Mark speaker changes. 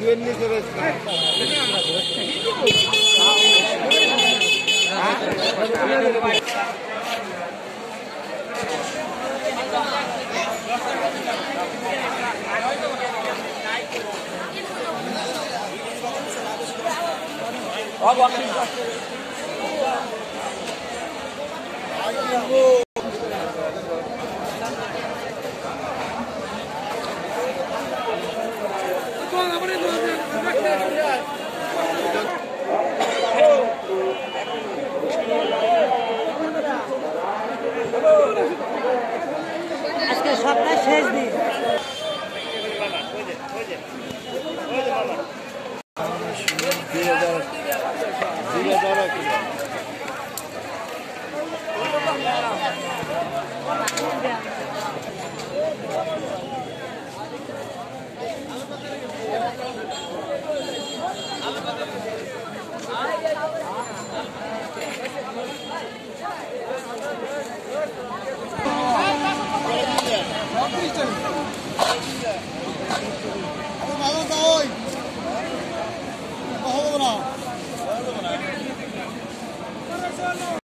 Speaker 1: Vamos lá,
Speaker 2: আজকে সপ্তাহের শেষ দিন Barcelona.